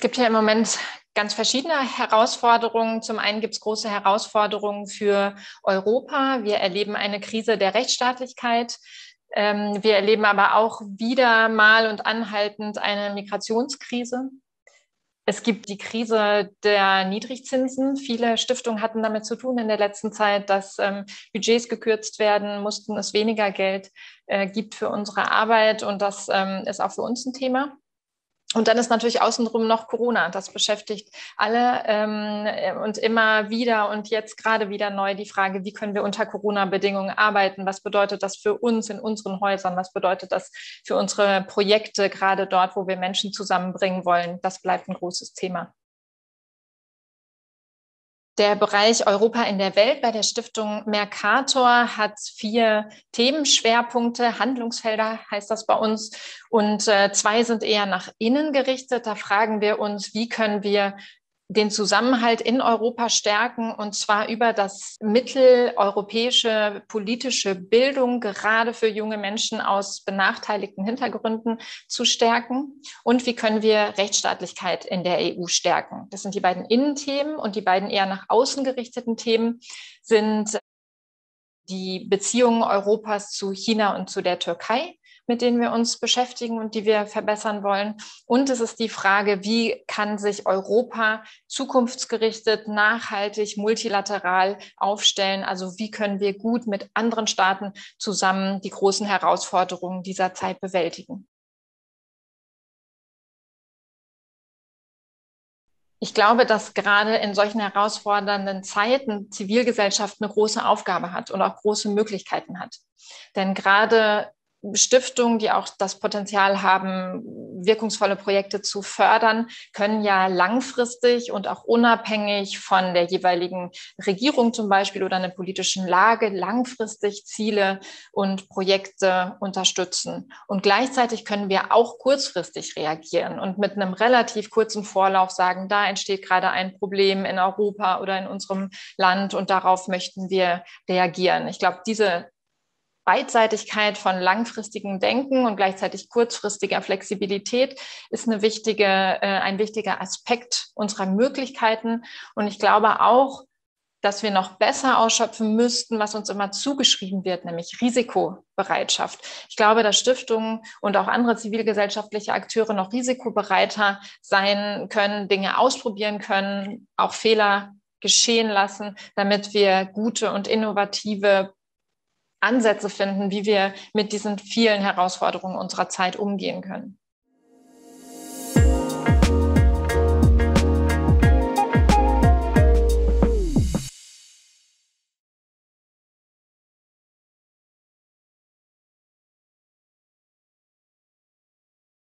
gibt ja im Moment ganz verschiedene Herausforderungen. Zum einen gibt es große Herausforderungen für Europa. Wir erleben eine Krise der Rechtsstaatlichkeit. Ähm, wir erleben aber auch wieder mal und anhaltend eine Migrationskrise. Es gibt die Krise der Niedrigzinsen. Viele Stiftungen hatten damit zu tun in der letzten Zeit, dass ähm, Budgets gekürzt werden mussten, es weniger Geld äh, gibt für unsere Arbeit. Und das ähm, ist auch für uns ein Thema. Und dann ist natürlich außenrum noch Corona. Das beschäftigt alle ähm, und immer wieder und jetzt gerade wieder neu die Frage, wie können wir unter Corona-Bedingungen arbeiten? Was bedeutet das für uns in unseren Häusern? Was bedeutet das für unsere Projekte, gerade dort, wo wir Menschen zusammenbringen wollen? Das bleibt ein großes Thema. Der Bereich Europa in der Welt bei der Stiftung Mercator hat vier Themenschwerpunkte, Handlungsfelder heißt das bei uns. Und äh, zwei sind eher nach innen gerichtet. Da fragen wir uns, wie können wir den Zusammenhalt in Europa stärken und zwar über das Mittel europäische politische Bildung gerade für junge Menschen aus benachteiligten Hintergründen zu stärken und wie können wir Rechtsstaatlichkeit in der EU stärken. Das sind die beiden Innenthemen und die beiden eher nach außen gerichteten Themen sind die Beziehungen Europas zu China und zu der Türkei mit denen wir uns beschäftigen und die wir verbessern wollen. Und es ist die Frage, wie kann sich Europa zukunftsgerichtet, nachhaltig, multilateral aufstellen? Also wie können wir gut mit anderen Staaten zusammen die großen Herausforderungen dieser Zeit bewältigen? Ich glaube, dass gerade in solchen herausfordernden Zeiten Zivilgesellschaft eine große Aufgabe hat und auch große Möglichkeiten hat. Denn gerade Stiftungen, die auch das Potenzial haben, wirkungsvolle Projekte zu fördern, können ja langfristig und auch unabhängig von der jeweiligen Regierung zum Beispiel oder einer politischen Lage langfristig Ziele und Projekte unterstützen. Und gleichzeitig können wir auch kurzfristig reagieren und mit einem relativ kurzen Vorlauf sagen, da entsteht gerade ein Problem in Europa oder in unserem Land und darauf möchten wir reagieren. Ich glaube, diese Beidseitigkeit von langfristigem Denken und gleichzeitig kurzfristiger Flexibilität ist eine wichtige, äh, ein wichtiger Aspekt unserer Möglichkeiten. Und ich glaube auch, dass wir noch besser ausschöpfen müssten, was uns immer zugeschrieben wird, nämlich Risikobereitschaft. Ich glaube, dass Stiftungen und auch andere zivilgesellschaftliche Akteure noch risikobereiter sein können, Dinge ausprobieren können, auch Fehler geschehen lassen, damit wir gute und innovative Ansätze finden, wie wir mit diesen vielen Herausforderungen unserer Zeit umgehen können.